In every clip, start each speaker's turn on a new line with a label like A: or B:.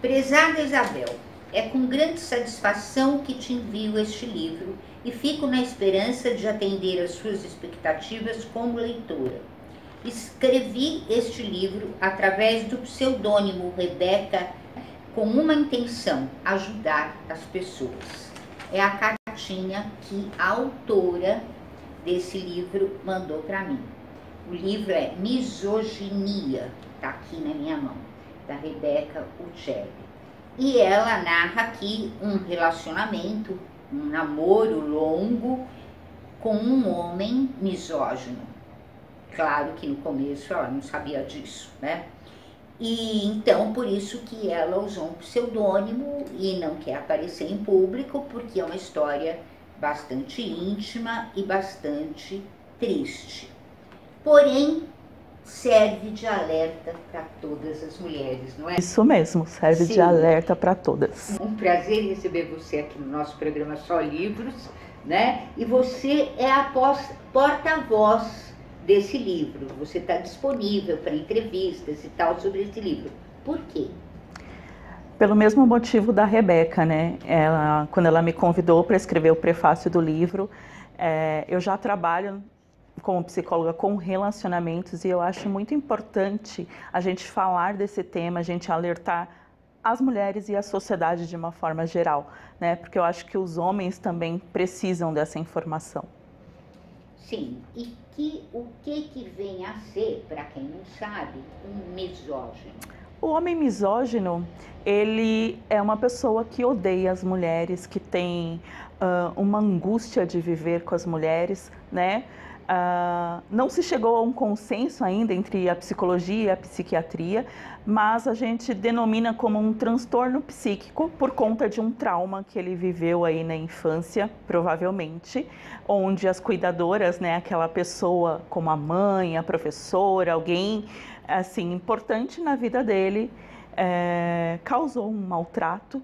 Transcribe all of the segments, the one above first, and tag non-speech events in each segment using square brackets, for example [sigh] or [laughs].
A: Prezada Isabel, é com grande satisfação que te envio este livro e fico na esperança de atender às suas expectativas como leitora. Escrevi este livro através do pseudônimo Rebeca com uma intenção, ajudar as pessoas. É a cartinha que a autora desse livro mandou para mim. O livro é Misoginia, tá aqui na minha mão, da Rebeca Uccelli. E ela narra aqui um relacionamento, um namoro longo com um homem misógino. Claro que no começo ela não sabia disso, né? E então por isso que ela usou um pseudônimo e não quer aparecer em público, porque é uma história bastante íntima e bastante triste. Porém, serve de alerta para todas as mulheres, não é?
B: Isso mesmo, serve Sim. de alerta para todas.
A: Um prazer receber você aqui no nosso programa Só Livros, né? E você é a porta-voz desse livro. Você está disponível para entrevistas e tal sobre esse livro. Por quê?
B: Pelo mesmo motivo da Rebeca, né? Ela, quando ela me convidou para escrever o prefácio do livro, é, eu já trabalho como psicóloga com relacionamentos e eu acho muito importante a gente falar desse tema, a gente alertar as mulheres e a sociedade de uma forma geral, né? Porque eu acho que os homens também precisam dessa informação.
A: Sim, e que o que que vem a ser, para quem não sabe, um misógino?
B: O homem misógino, ele é uma pessoa que odeia as mulheres, que tem uh, uma angústia de viver com as mulheres, né? Uh, não se chegou a um consenso ainda entre a psicologia e a psiquiatria, mas a gente denomina como um transtorno psíquico por conta de um trauma que ele viveu aí na infância, provavelmente, onde as cuidadoras, né, aquela pessoa como a mãe, a professora, alguém assim importante na vida dele, é, causou um maltrato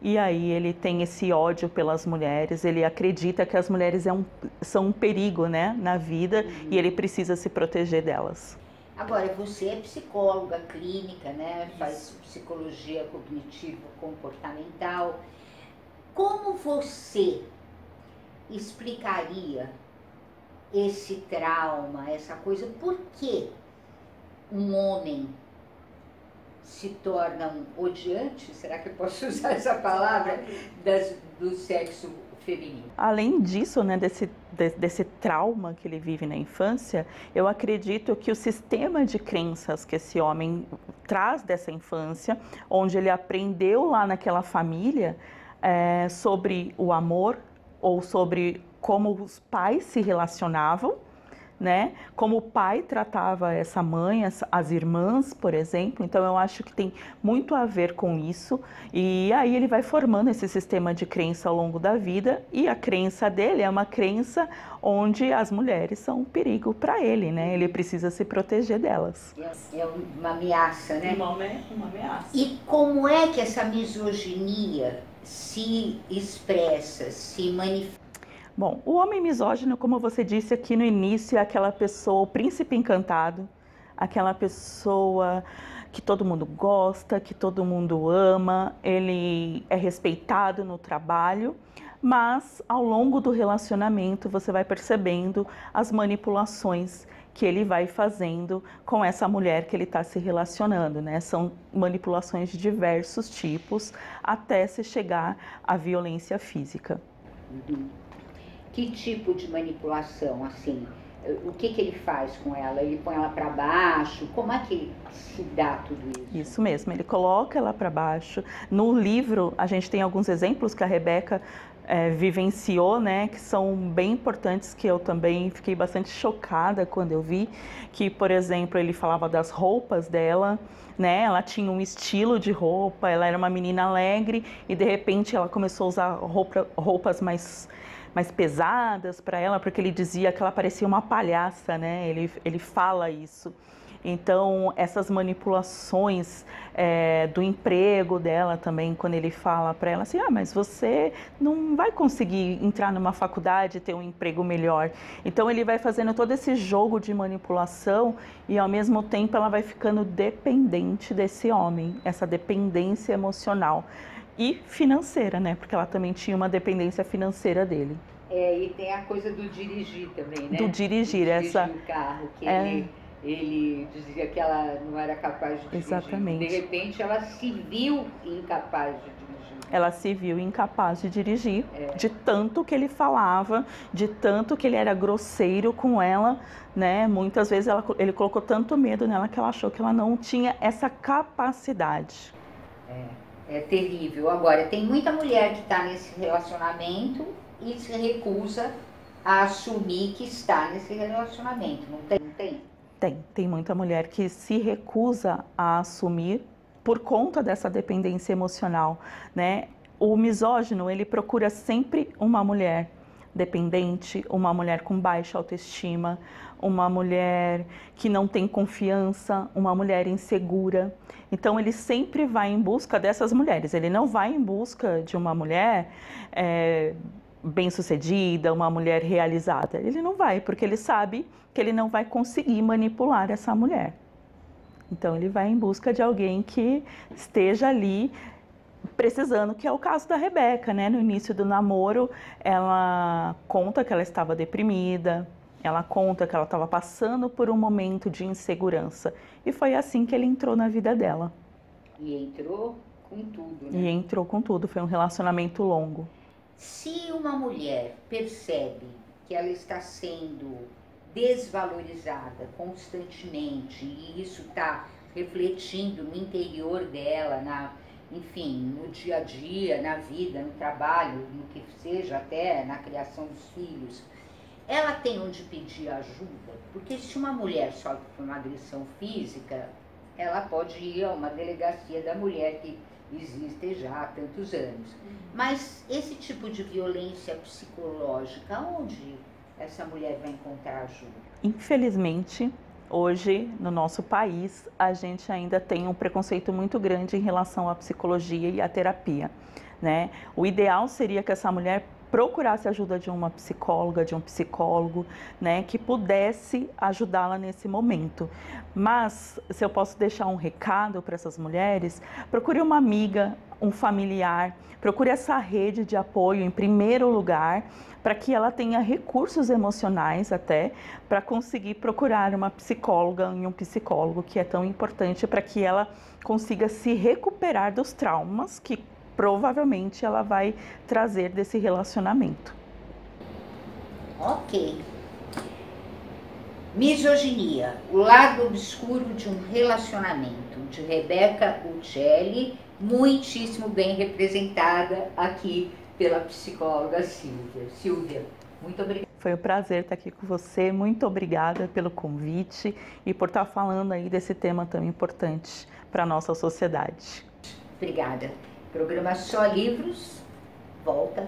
B: e aí ele tem esse ódio pelas mulheres, ele acredita que as mulheres é um, são um perigo né, na vida uhum. e ele precisa se proteger delas.
A: Agora, você é psicóloga clínica, né? faz psicologia cognitivo comportamental. Como você explicaria esse trauma, essa coisa? Por que um homem se tornam odiantes, será que eu posso [laughs] usar essa palavra, das, do sexo feminino?
B: Além disso, né, desse, de, desse trauma que ele vive na infância, eu acredito que o sistema de crenças que esse homem traz dessa infância, onde ele aprendeu lá naquela família é, sobre o amor ou sobre como os pais se relacionavam, né? Como o pai tratava essa mãe, as, as, irmãs, por exemplo. Então eu acho que tem muito a ver com isso. E aí ele vai formando esse sistema de crença ao longo da vida e a crença dele é uma crença onde as mulheres são um perigo para ele, né? Ele precisa se proteger delas.
A: É uma ameaça, né?
B: Uma, uma ameaça.
A: E como é que essa misoginia se expressa, se manifesta?
B: Bom, o homem misógino, como você disse aqui no início, é aquela pessoa, o príncipe encantado, aquela pessoa que todo mundo gosta, que todo mundo ama, ele é respeitado no trabalho, mas ao longo do relacionamento você vai percebendo as manipulações que ele vai fazendo com essa mulher que ele está se relacionando, né? São manipulações de diversos tipos até se chegar à violência física.
A: Uhum que tipo de manipulação, assim? O que, que ele faz com ela? Ele põe ela para baixo? Como é que se dá tudo isso?
B: Isso mesmo, ele coloca ela para baixo. No livro, a gente tem alguns exemplos que a Rebeca é, vivenciou, né, que são bem importantes, que eu também fiquei bastante chocada quando eu vi, que, por exemplo, ele falava das roupas dela, né, ela tinha um estilo de roupa, ela era uma menina alegre e, de repente, ela começou a usar roupa, roupas mais mais pesadas para ela, porque ele dizia que ela parecia uma palhaça, né? Ele, ele fala isso. Então, essas manipulações é, do emprego dela também, quando ele fala para ela assim: ah, mas você não vai conseguir entrar numa faculdade e ter um emprego melhor. Então, ele vai fazendo todo esse jogo de manipulação e, ao mesmo tempo, ela vai ficando dependente desse homem, essa dependência emocional e financeira, né? Porque ela também tinha uma dependência financeira dele.
A: É, e tem a coisa do dirigir também, né?
B: Do dirigir,
A: do
B: essa.
A: o carro, que
B: é...
A: ele, ele dizia que ela não era capaz de dirigir.
B: Exatamente.
A: De repente ela se viu incapaz de dirigir.
B: Ela se viu incapaz de dirigir, é. de tanto que ele falava, de tanto que ele era grosseiro com ela, né? Muitas vezes ela, ele colocou tanto medo nela que ela achou que ela não tinha essa capacidade.
A: É, é terrível. Agora, tem muita mulher que está nesse relacionamento e se recusa a assumir que está nesse relacionamento. Não tem? Não tem?
B: Tem. Tem muita mulher que se recusa a assumir por conta dessa dependência emocional, né? O misógino, ele procura sempre uma mulher dependente, uma mulher com baixa autoestima, uma mulher que não tem confiança, uma mulher insegura. Então ele sempre vai em busca dessas mulheres. Ele não vai em busca de uma mulher é, bem-sucedida, uma mulher realizada. Ele não vai, porque ele sabe que ele não vai conseguir manipular essa mulher. Então ele vai em busca de alguém que esteja ali precisando, que é o caso da Rebeca, né? No início do namoro, ela conta que ela estava deprimida, ela conta que ela estava passando por um momento de insegurança. E foi assim que ele entrou na vida dela.
A: E entrou com tudo, né?
B: E entrou com tudo, foi um relacionamento longo.
A: Se uma mulher percebe que ela está sendo desvalorizada constantemente e isso está refletindo no interior dela, na, enfim, no dia a dia, na vida, no trabalho, no que seja, até na criação dos filhos, ela tem onde pedir ajuda, porque se uma mulher sofre uma agressão física, ela pode ir a uma delegacia da mulher que existe já há tantos anos. Mas esse tipo de violência psicológica, onde essa mulher vai encontrar ajuda?
B: Infelizmente, hoje no nosso país, a gente ainda tem um preconceito muito grande em relação à psicologia e à terapia. Né? O ideal seria que essa mulher procurasse ajuda de uma psicóloga, de um psicólogo, né, que pudesse ajudá-la nesse momento. Mas se eu posso deixar um recado para essas mulheres, procure uma amiga, um familiar, procure essa rede de apoio em primeiro lugar, para que ela tenha recursos emocionais até para conseguir procurar uma psicóloga e um psicólogo, que é tão importante para que ela consiga se recuperar dos traumas que provavelmente ela vai trazer desse relacionamento.
A: Ok. Misoginia, o lado obscuro de um relacionamento, de Rebeca Uccelli, muitíssimo bem representada aqui pela psicóloga Silvia. Silvia, muito obrigada.
B: Foi um prazer estar aqui com você. Muito obrigada pelo convite e por estar falando aí desse tema tão importante para a nossa sociedade.
A: Obrigada. Programa Só Livros volta